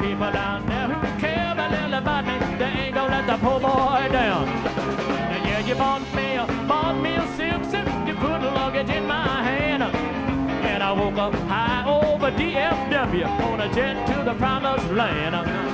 people down there who care a little about me. They ain't gonna let the poor boy down. Now, yeah, you bought me a, bought me a silk suit. You put luggage in my hand. And I woke up high over DFW on a jet to the promised land.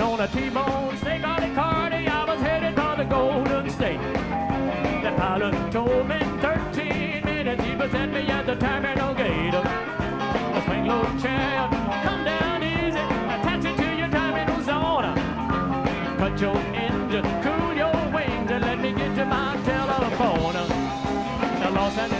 Was on a T-bone steak on the Cardi. I was headed for the Golden State. The pilot told me 13 minutes he was at me at the terminal gate. A swing low chair, come down easy, attach it to your terminal zone. Cut your engine, cool your wings, and let me get to my telephone. Now Los Angeles,